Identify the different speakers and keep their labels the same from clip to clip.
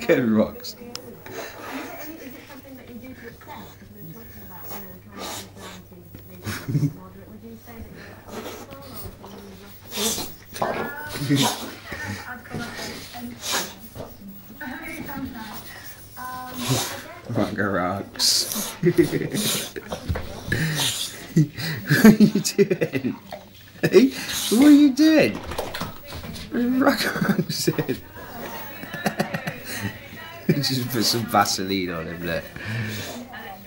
Speaker 1: Ken rocks. Rocker rocks. what are you doing? Hey, what are you doing? Rocks in. Just put some Vaseline on him, look.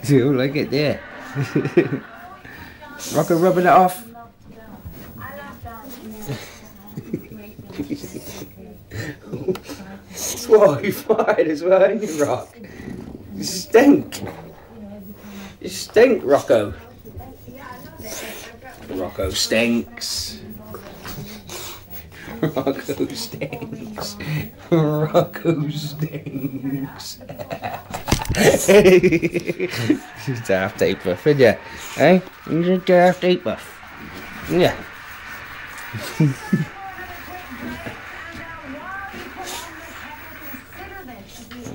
Speaker 1: Oh, look at there. Rocker rubbing it off. Whoa, you fired as well, ain't you, Rock? You stink. You stink, Rocco. Rocco stinks. Rocco stinks. Rocco stinks. He's daft apebuff, isn't ya? Eh? He's a daft apebuff. Yeah.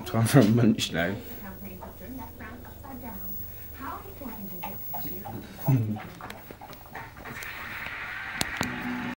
Speaker 1: Time for a munch now.